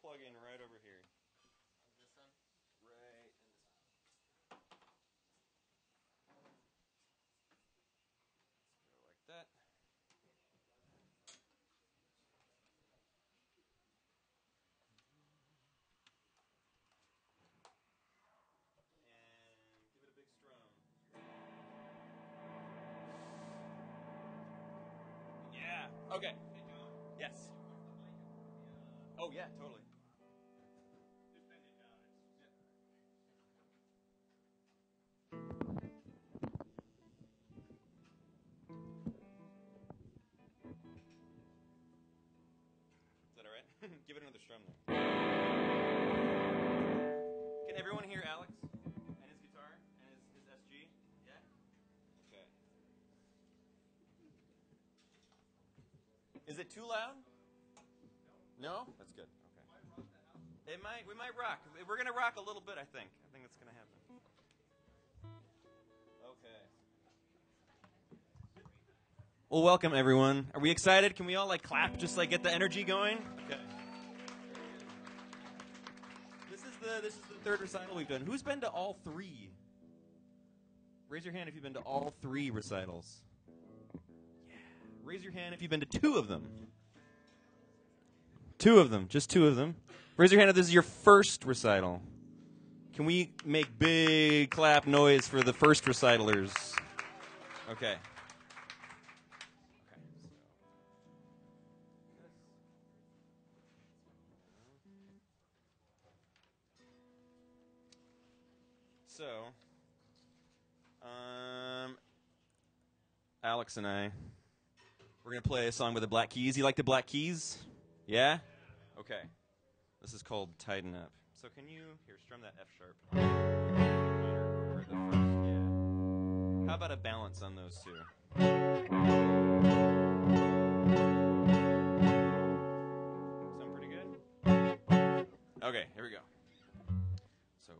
plug in right over here. This one? Right. Go like that. And give it a big strum. Yeah. Okay. Yes. Uh, oh yeah, totally. Give it another strum there. Can everyone hear Alex and his guitar and his, his SG? Yeah. Okay. Is it too loud? No. That's good. Okay. It might. We might rock. We're gonna rock a little bit. I think. I think that's gonna happen. Okay. Well, welcome everyone. Are we excited? Can we all like clap, just like get the energy going? Okay. This is the third recital we've done. Who's been to all three? Raise your hand if you've been to all three recitals. Yeah. Raise your hand if you've been to two of them. Two of them, just two of them. Raise your hand if this is your first recital. Can we make big clap noise for the first recitalers? Okay. So, um, Alex and I, we're gonna play a song with the Black Keys. You like the Black Keys? Yeah. Okay. This is called "Tighten Up." So, can you here strum that F sharp? How about a balance on those two? Sound pretty good? Okay, here we go. So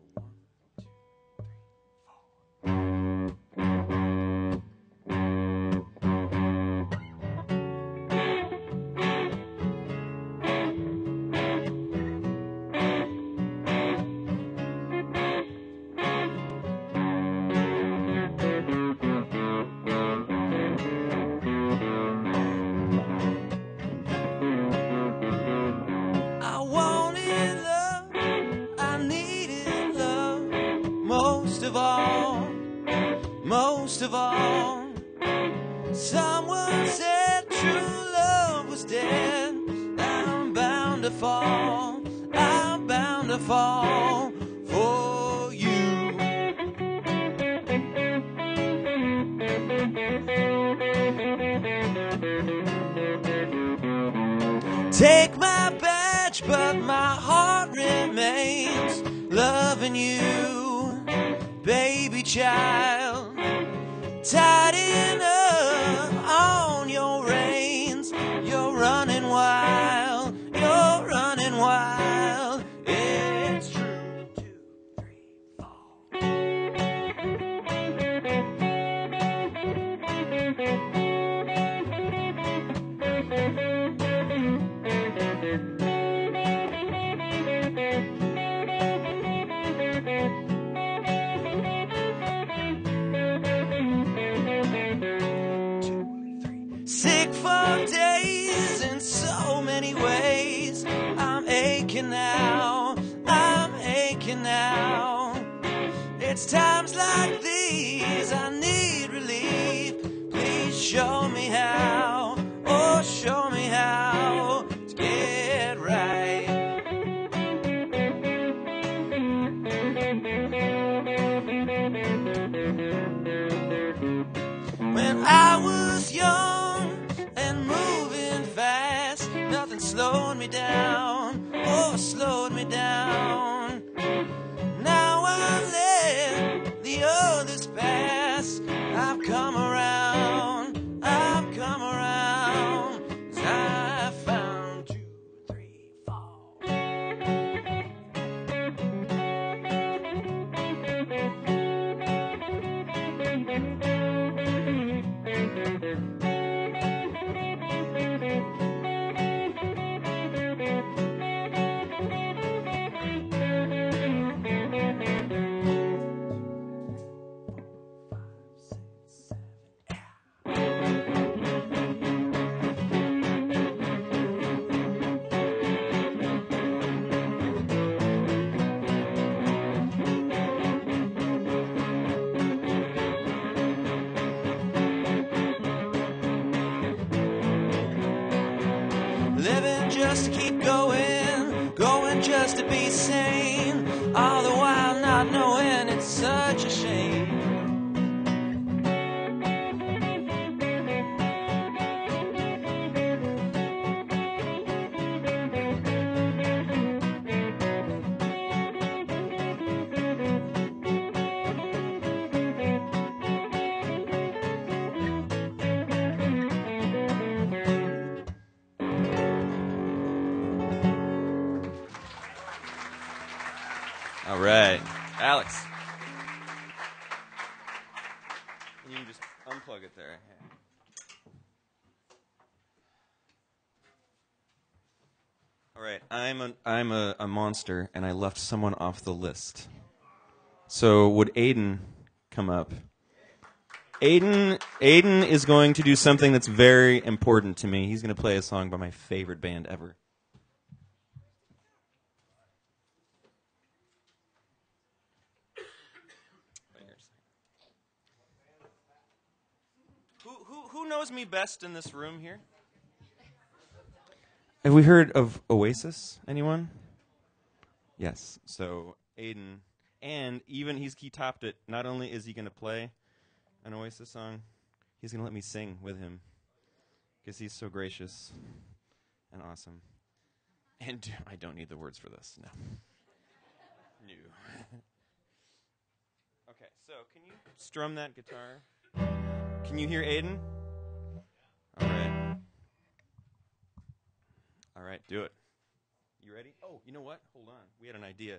living just to keep going, going just to be sane, all the while not knowing I'm a, a monster, and I left someone off the list. So would Aiden come up? Aiden Aiden is going to do something that's very important to me. He's going to play a song by my favorite band ever. Who, who, who knows me best in this room here? Have we heard of Oasis? Anyone? Yes. So Aiden, and even he's he topped it. Not only is he going to play an Oasis song, he's going to let me sing with him because he's so gracious and awesome. And I don't need the words for this. No. No. okay, so can you strum that guitar? Can you hear Aiden? All right. All right, do it. You ready? Oh, you know what? Hold on. We had an idea.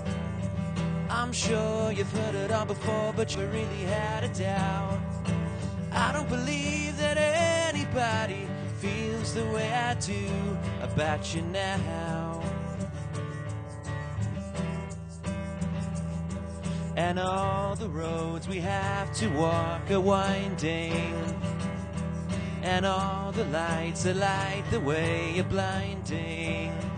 I'm sure you've heard it all before, but you really had a doubt. I don't believe that anybody feels the way I do about you now. And all the roads we have to walk are winding. And all the lights that light the way are blinding.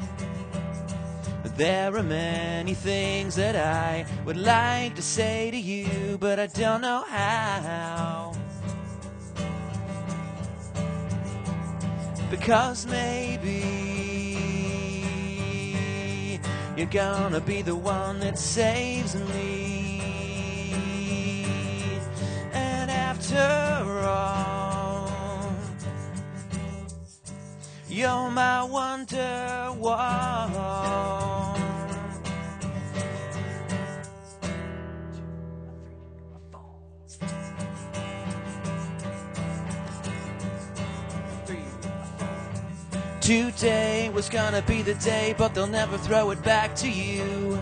There are many things that I would like to say to you, but I don't know how. Because maybe you're gonna be the one that saves me. And after all, you're my Wonderwall. Today was gonna be the day, but they'll never throw it back to you.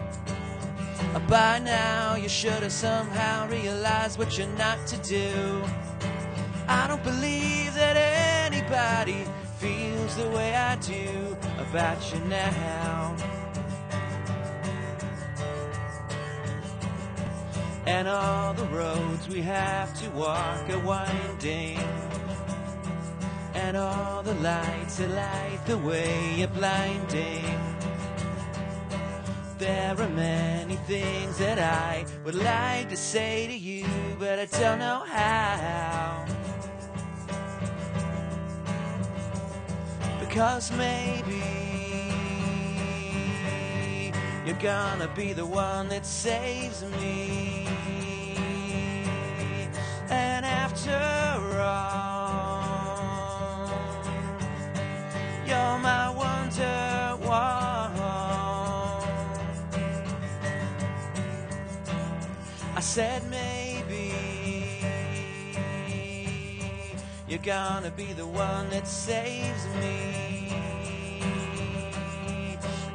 Uh, by now, you should have somehow realized what you're not to do. I don't believe that anybody feels the way I do about you now. And all the roads we have to walk are winding. And all the lights that light the way are blinding. There are many things that I would like to say to you, but I don't know how. Because maybe you're gonna be the one that saves me. And after all, I. I said maybe you're gonna be the one that saves me.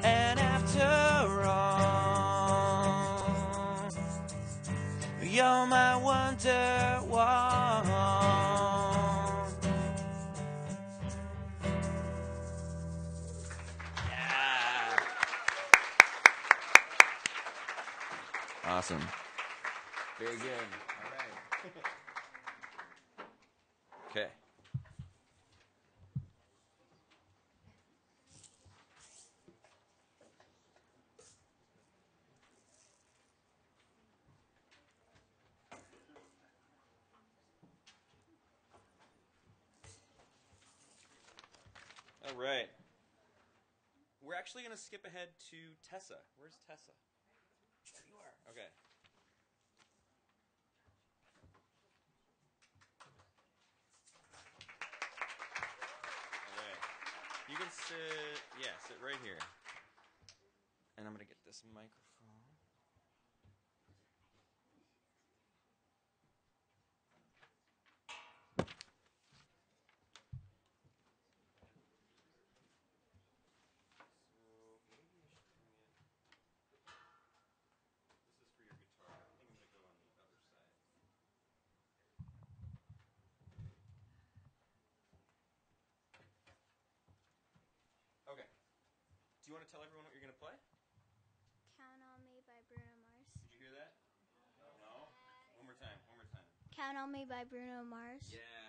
And after all, you're my wonder. Awesome. Very good. All right. Okay. All right. We're actually going to skip ahead to Tessa. Where's Tessa? Okay. You can sit, yeah, sit right here. And I'm going to get this microphone. Do you want to tell everyone what you're going to play? Count on Me by Bruno Mars. Did you hear that? No? One more time, one more time. Count on Me by Bruno Mars. Yeah.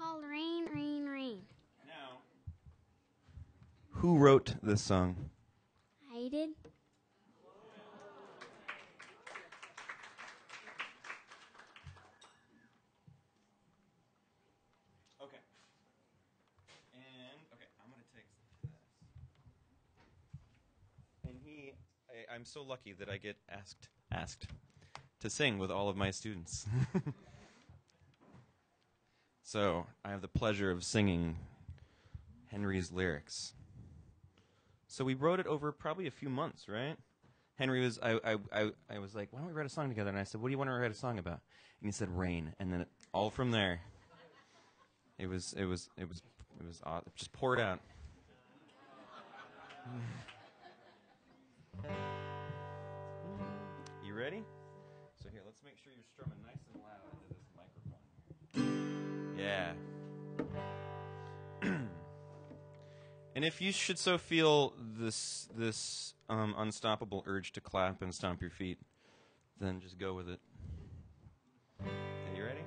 Called Rain, Rain, Rain. Now, who wrote this song? I did. Okay. And, okay, I'm going to take this. And he, I, I'm so lucky that I get asked, asked to sing with all of my students. so, I have the pleasure of singing Henry's lyrics. So we wrote it over probably a few months, right? Henry was I, I, I, I was like, why don't we write a song together? And I said, what do you want to write a song about? And he said, rain. And then it, all from there, it was it was it was it was odd. It just poured out. You ready? So here, let's make sure you're strumming nice and loud. Yeah. And if you should so feel this this um, unstoppable urge to clap and stomp your feet, then just go with it. Okay, you ready?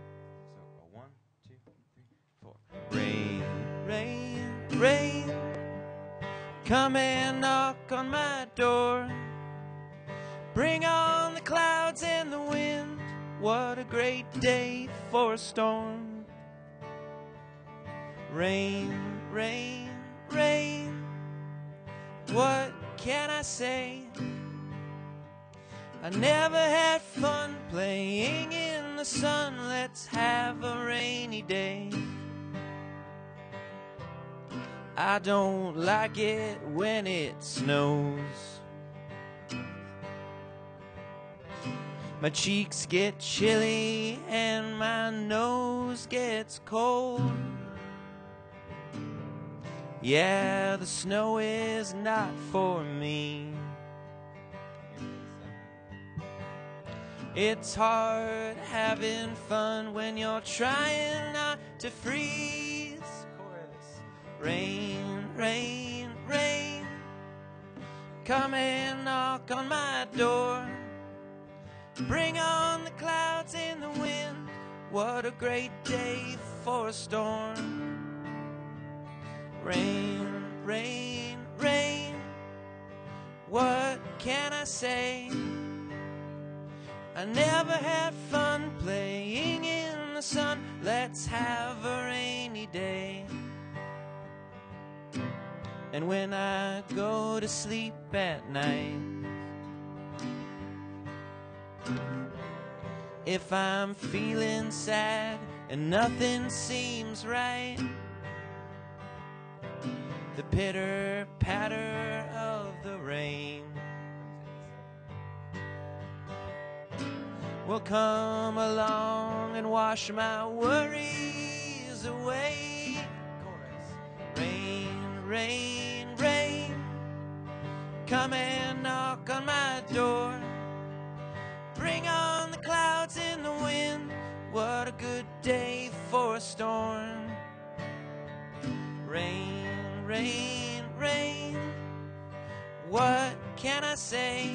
So a one, two, three, four. Rain, Rain, rain, come and knock on my door. Bring on the clouds and the wind. What a great day for a storm. Rain, rain, rain. What can I say? I never had fun playing in the sun. Let's have a rainy day. I don't like it when it snows. My cheeks get chilly and my nose gets cold. Yeah, the snow is not for me. It's hard having fun when you're trying not to freeze. Chorus. Rain, rain, rain. Come and knock on my door. Bring on the clouds and the wind. What a great day for a storm. Rain, rain, rain. What can I say? I never had fun playing in the sun. Let's have a rainy day. And when I go to sleep at night, if I'm feeling sad and nothing seems right, the pitter patter of the rain will come along and wash my worries away. Chorus. Rain, rain, rain, come and knock on my door. Bring on the clouds and the wind. What a good day for a storm. Rain, rain. What can I say?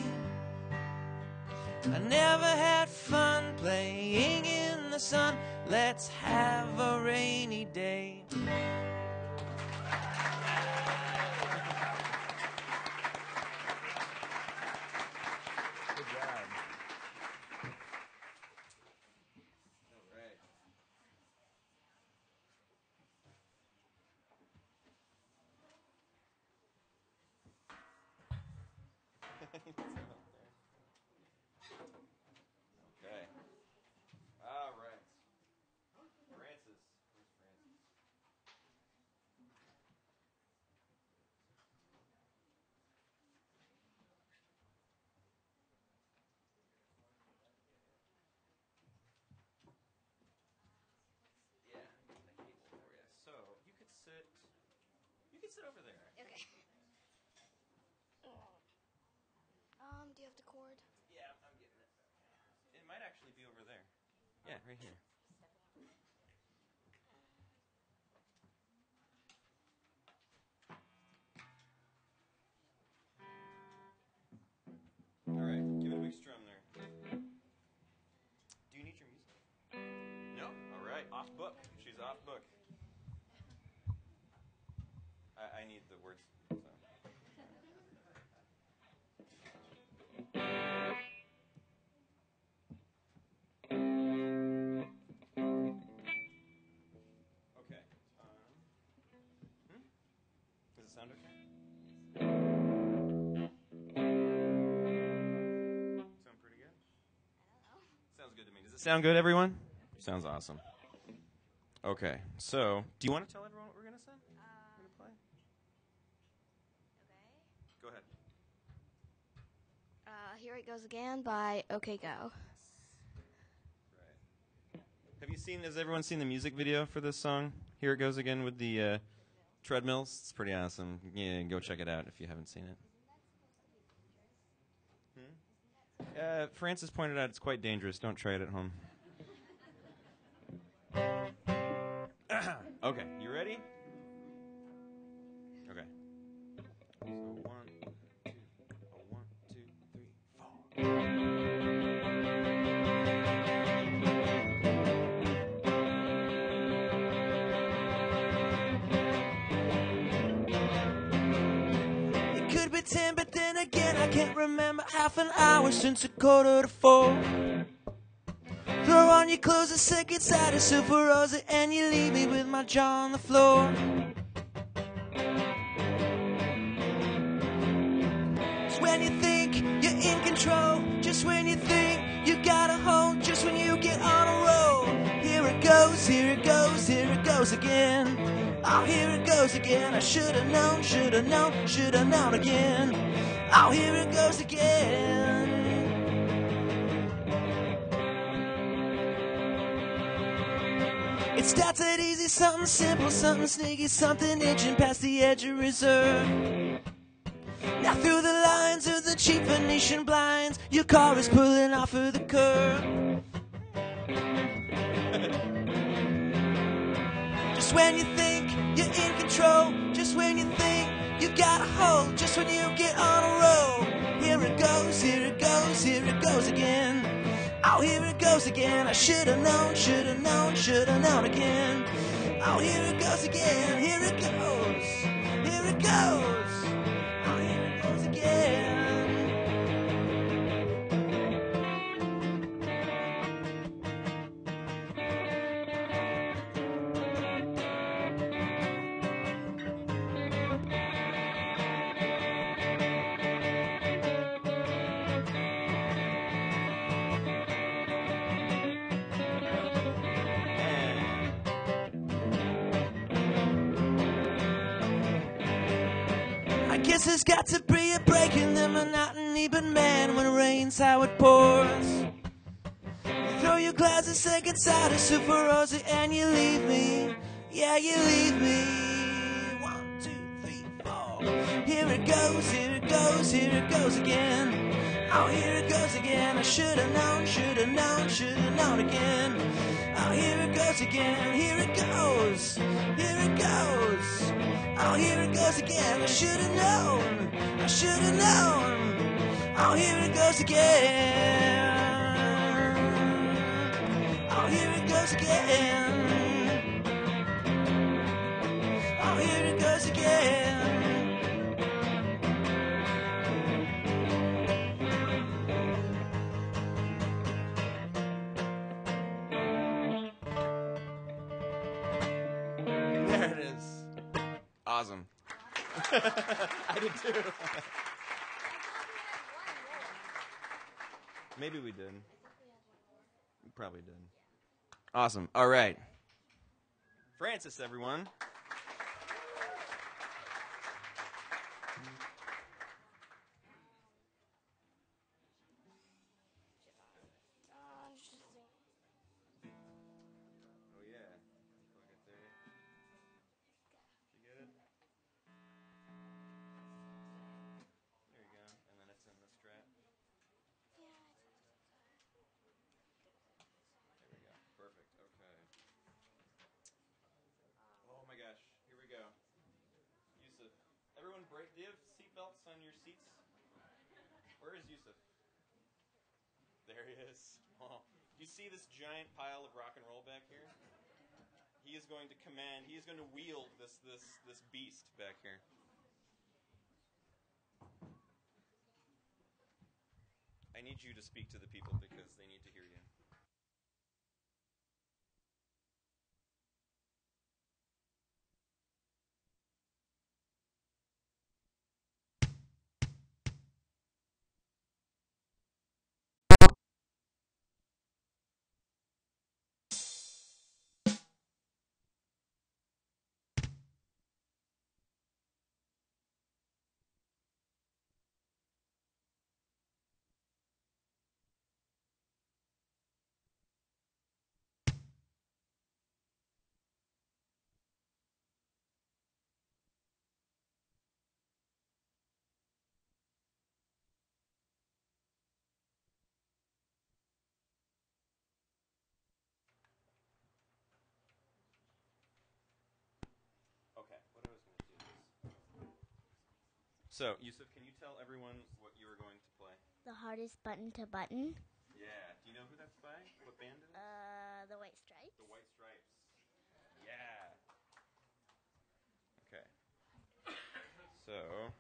I never had fun playing in the sun. Let's have a rainy day. Good job. All right. okay. All right. Francis. Where's Francis? Yeah, the cable for you. So you could sit. You could sit over there. Okay. Um, do you have the cord? Yeah, I'm getting it. It might actually be over there. Yeah, right here. All right, give it a big strum there. Do you need your music? No. All right, off book. She's off book. I, I need the words. So. Okay. Um, hmm? Does it sound okay? Sound pretty good? Sounds good to me. Does it sound good, everyone? Sounds awesome. Okay, so do you want to tell everyone what we're gonna sing? We're gonna play. Go ahead. Uh, Here It Goes Again by OK Go. Right. Have you seen? Has everyone seen the music video for this song? Here it goes again with the uh, treadmills. It's pretty awesome. Yeah, go check it out if you haven't seen it. Hmm? Uh, Francis pointed out it's quite dangerous. Don't try it at home. okay, you ready? ten, but then again, I can't remember half an hour since a quarter to four. Throw on your clothes and sick inside a super rosa, and you leave me with my jaw on the floor. It's when you think you're in control, just when you think you got a hold, just when you get on a roll. Here it goes, here it goes, here it goes again. Oh, here it goes again. I should have known, should have known, should have known again. Oh, here it goes again. It starts out easy, something simple, something sneaky, something itching past the edge of reserve. Now through the lines of the cheap Venetian blinds, your car is pulling off of the curb. Just when you think you're in control, just when you think you got a hold, just when you get on a roll. Here it goes, here it goes, here it goes again. Oh, here it goes again. I should have known, should have known, should have known again. Oh, here it goes again, here it goes, here it goes. Glasses second of Super Rosa and you leave me. Yeah, you leave me. One, two, three, four. Here it goes, here it goes, here it goes again. Oh, here it goes again. I should have known, should have known, should have known again. Oh, here it goes again, here it goes, here it goes. Oh, here it goes again. I should have known. I should have known. Oh, here it goes again. Goes again. Oh, here it goes again. There it is. Awesome. I did too. Maybe we did. We probably did. Awesome. All right. Francis, everyone. Do you see this giant pile of rock and roll back here? He is going to command. He is going to wield this this this beast back here. I need you to speak to the people because they need to hear you. So, Yusuf, can you tell everyone what you are going to play? The hardest button to button. Yeah. Do you know who that's by? What band it is? Uh, the White Stripes. The White Stripes. Yeah. Okay. So.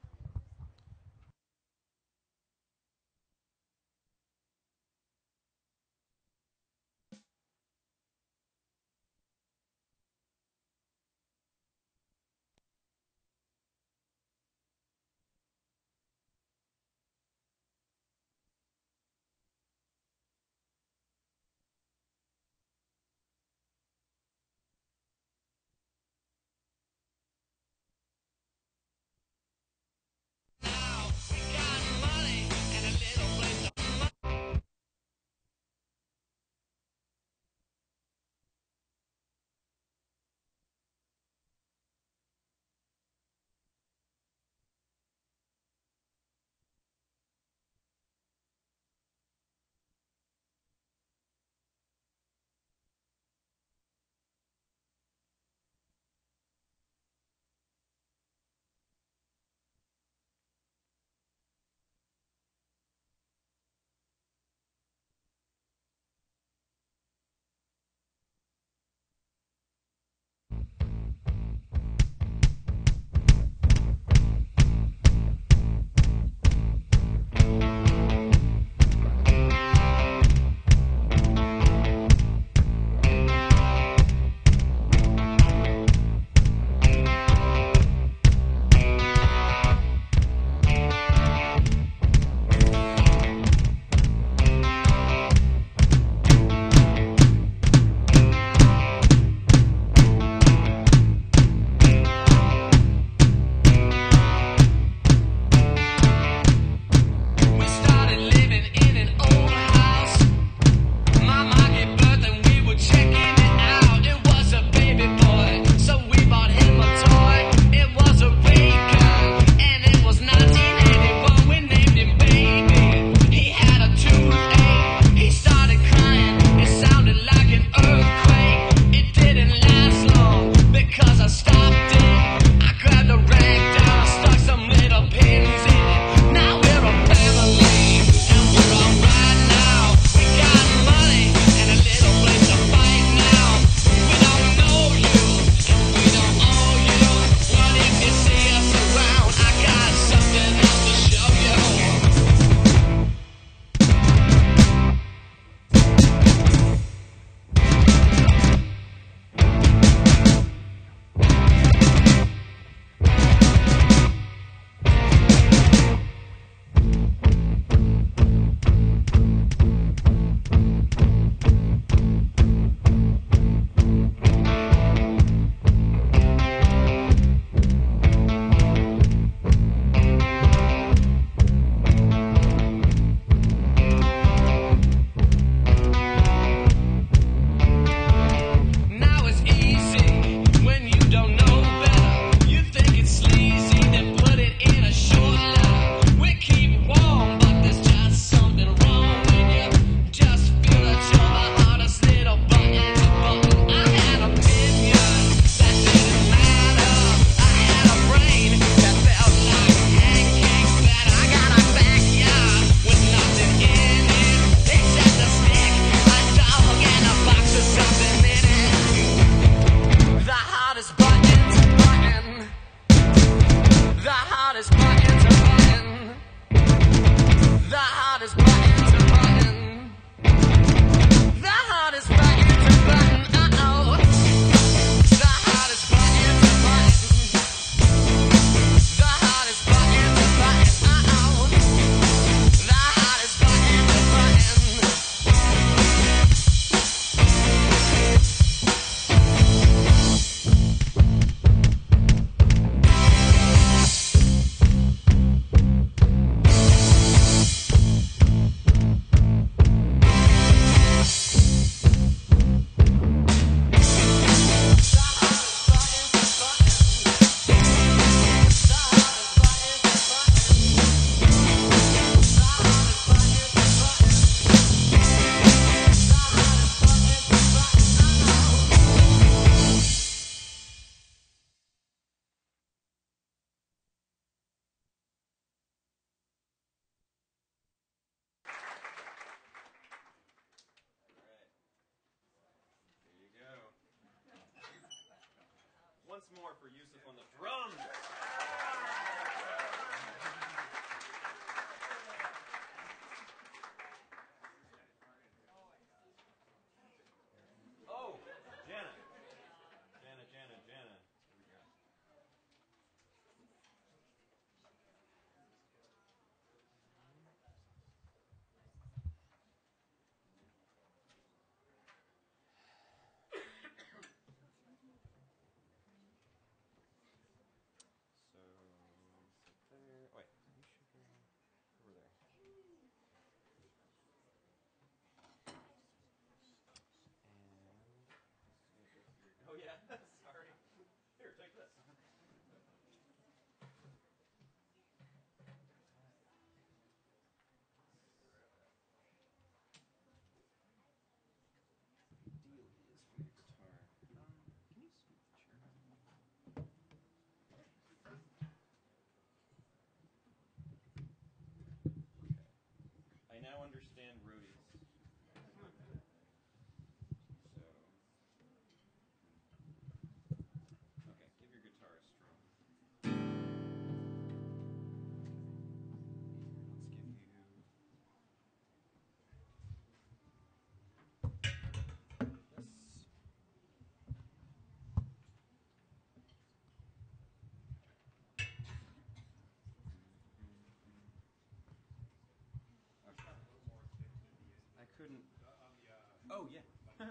Couldn't. Uh, uh, oh yeah.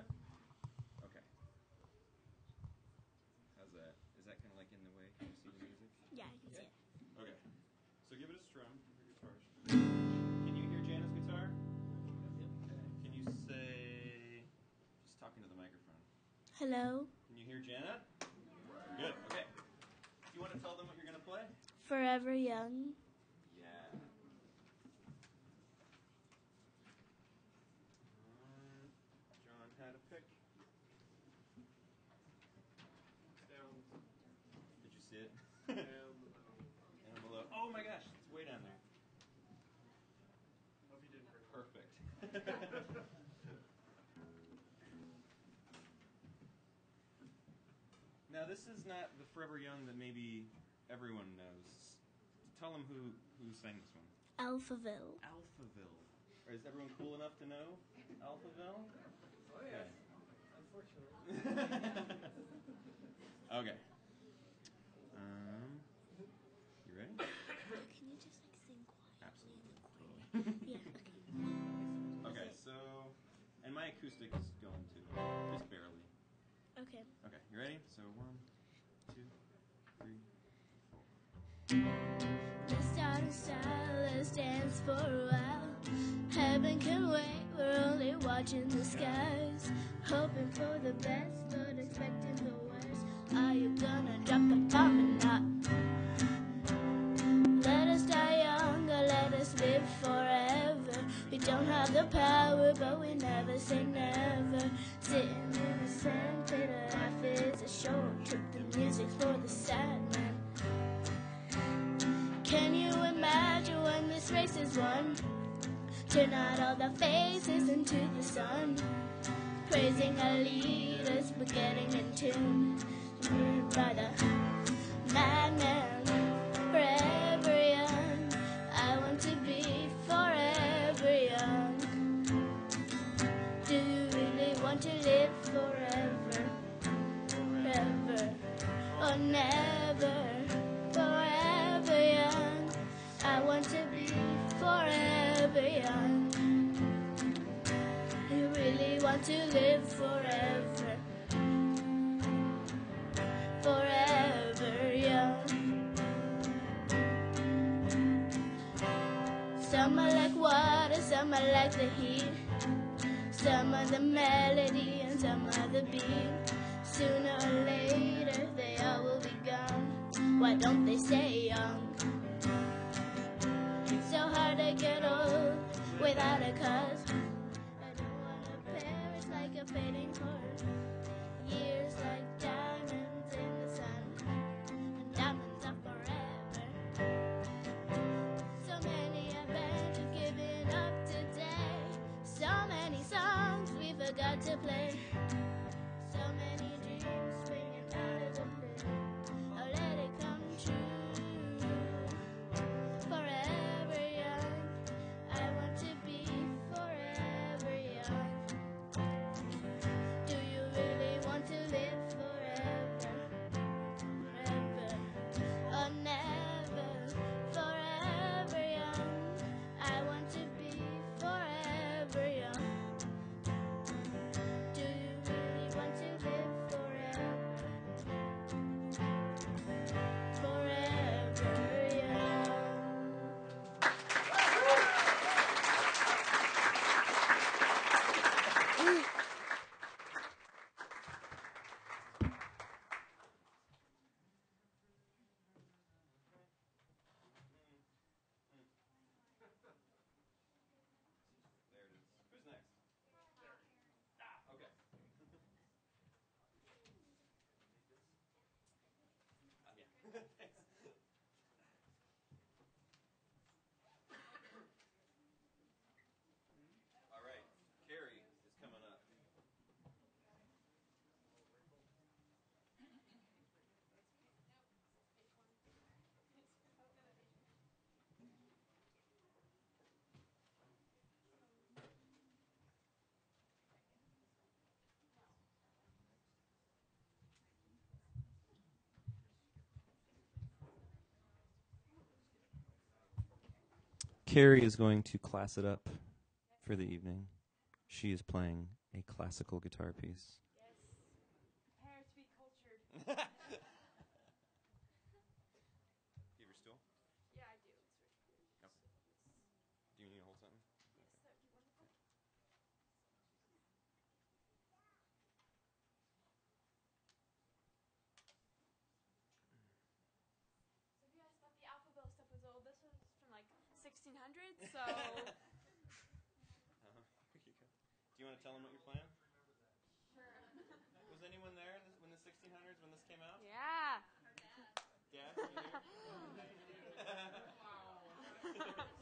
okay. How's that? Is that kind of like in the way? Can you see the music? Yeah, I can see it. Okay. So give it a strum. Give your guitar a strum. Can you hear Jana's guitar? Okay. Can you say? Just talking to the microphone. Hello, Can you hear Jana? Good. Okay. Do you want to tell them what you're gonna play? Forever Young. This is not the Forever Young that maybe everyone knows. Tell them who who sang this one. Alphaville. Alphaville. Or is everyone cool enough to know Alphaville? Oh yeah. Okay. Unfortunately. okay. Um, you ready? Can you just like sing quietly Absolutely. in the? Yeah. Okay. Okay, so, and my acoustic is going too, just barely. Let's dance for a while. Heaven can wait, we're only watching the skies. Hoping for the best, but expecting the worst. Are you gonna drop the bomb or not? Let us die young, or let us live forever. We don't have the power, but we never say never. Sitting in the sand, play the life is a short trip. The music's for the sad man. Can you imagine when this race is won? Turn out all the faces into the sun. Praising our leaders, but getting in tune. Some are like the heat. Some are the melody and some are the beat. Sooner or later, Carrie is going to class it up for the evening. She is playing a classical guitar piece. to tell them what you're playing? Sure. Was anyone there when the 1600s, when this came out? Yeah. Dad? Dad?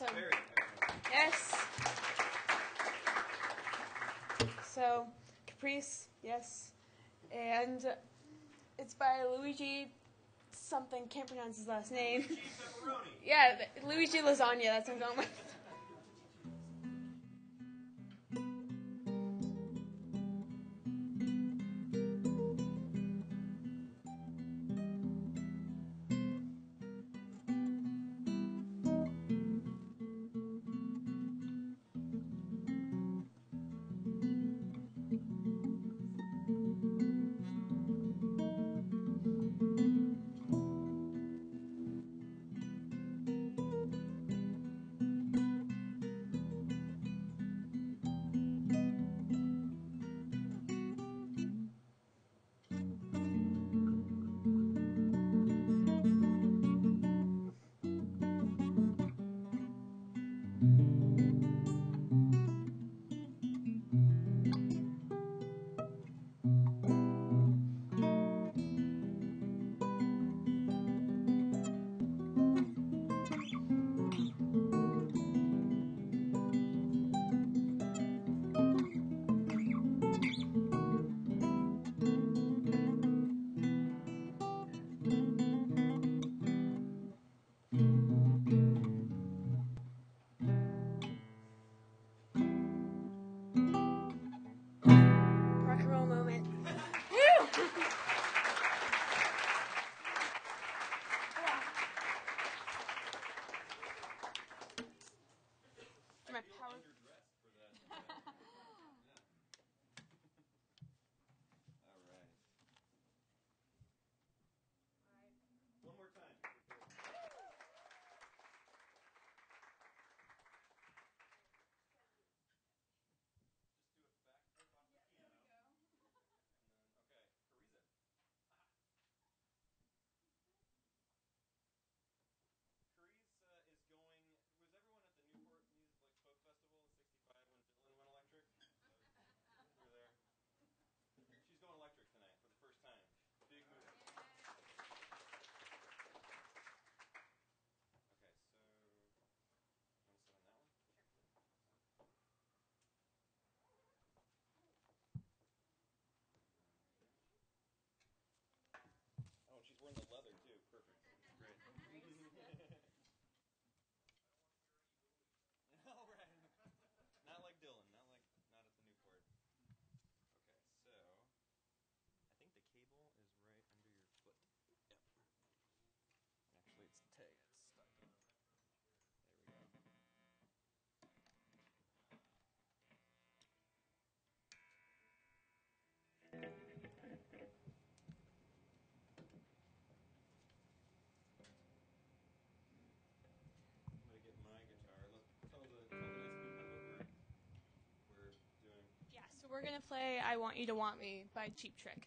Awesome. Very, yes. So, Caprice, yes. And it's by Luigi something, can't pronounce his last name. yeah, Luigi Lasagna, that's what I'm going with. We're going to play I Want You to Want Me by Cheap Trick.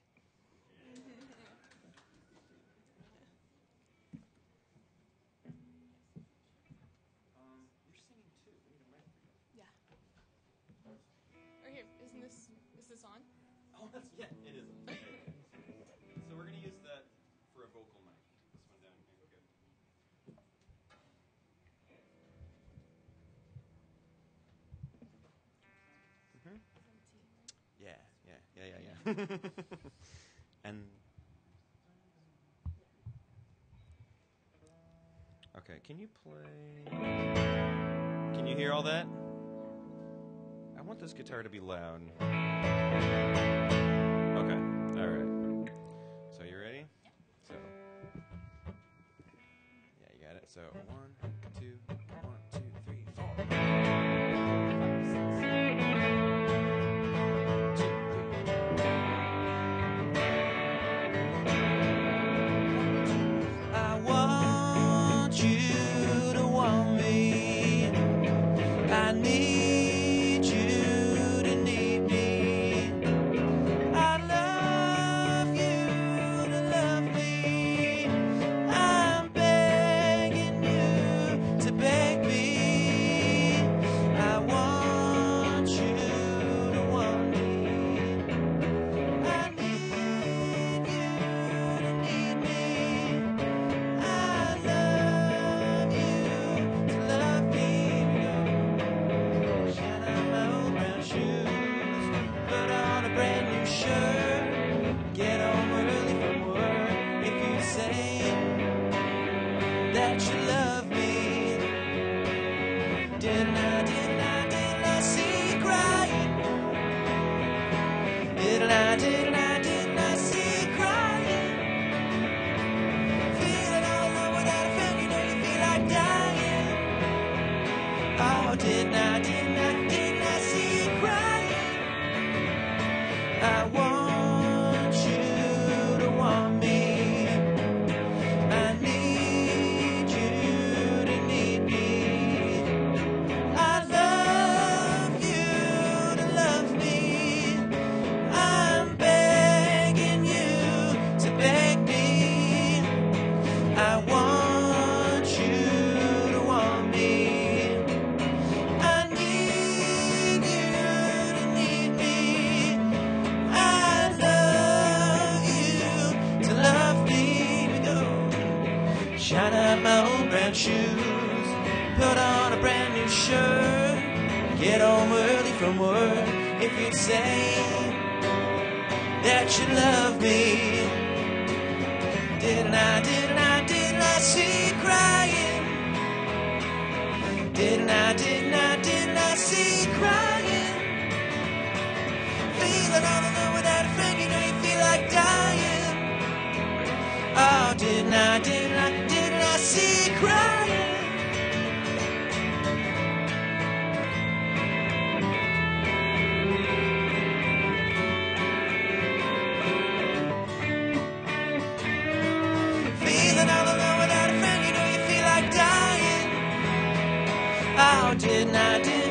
and okay, can you play? Can you hear all that? I want this guitar to be loud. Okay, all right. So you ready? So yeah, you got it. So one. did not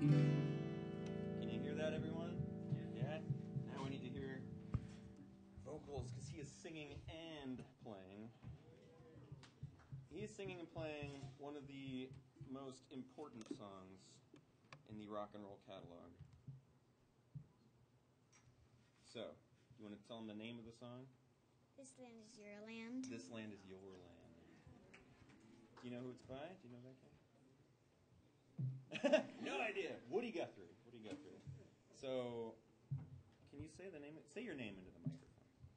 Can you hear that, everyone? Yeah. Now we need to hear vocals because he is singing and playing. He is singing and playing one of the most important songs in the rock and roll catalog. So, you want to tell him the name of the song? This land is your land. This land is your land. Do you know who it's by? Do you know that guy? no idea. Woody Guthrie. Woody Guthrie. So, can you say the name? Say your name into the microphone.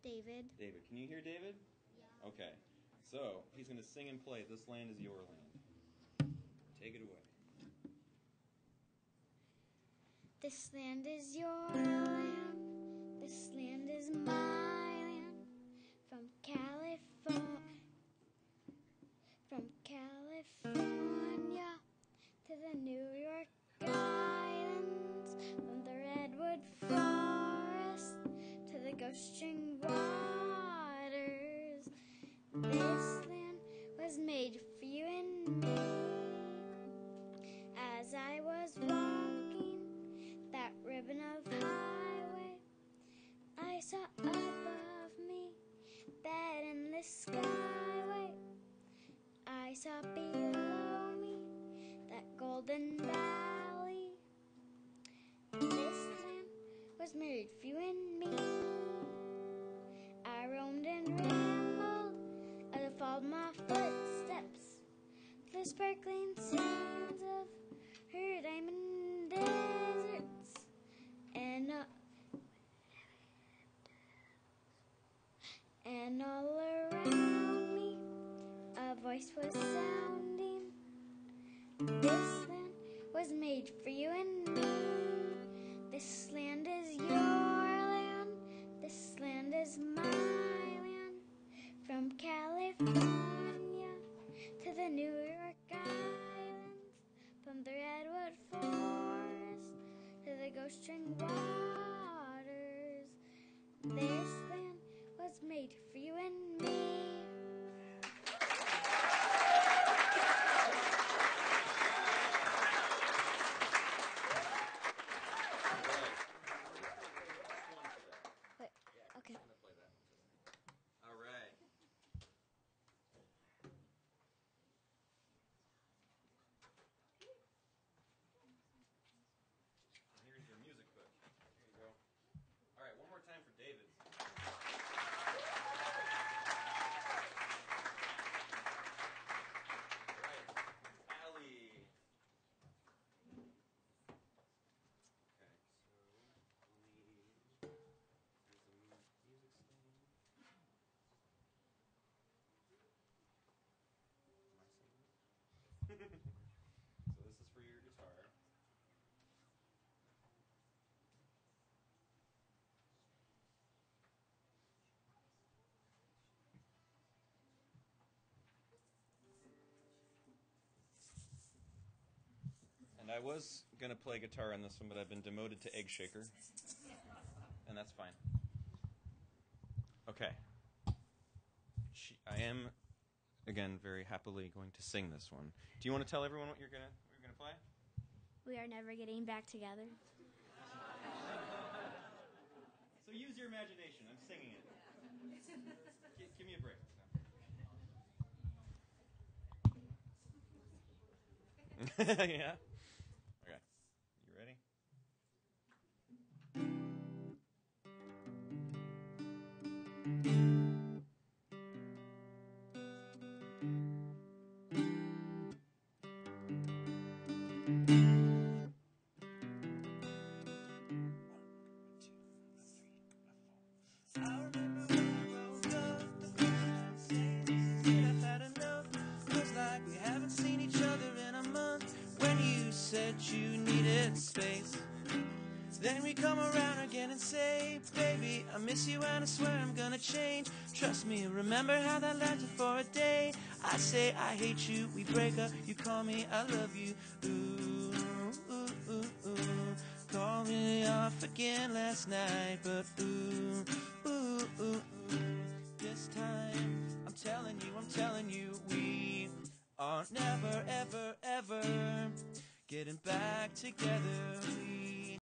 David. David. Can you hear David? Yeah. Okay. So he's going to sing and play. This land is your land. Take it away. This land is your land. This land is my land. From California, from California to the New York Islands, from the redwood forest to the Gulf Stream waters. This land was made for you and me. As I was walking that ribbon of highway, I saw above was for you and me. I roamed and rambled, I followed my footsteps the sparkling sands of her diamond deserts, and uh, and all around me a voice was sounding. California I was gonna play guitar on this one, but I've been demoted to egg shaker, and that's fine. Okay. I am again very happily going to sing this one. Do you want to tell everyone what you're gonna what you're gonna play? We are never getting back together. So use your imagination. I'm singing it. Gi- give me a break. yeah. Said you needed space, then we come around again and say, baby, I miss you and I swear I'm gonna change. Trust me, remember how that lasted for a day. I say I hate you, we break up. You call me, I love you. Ooh, ooh, ooh, ooh. Call me off again last night, but ooh, ooh, ooh, ooh. This time, I'm telling you, I'm telling you, we are never, ever, ever getting back together.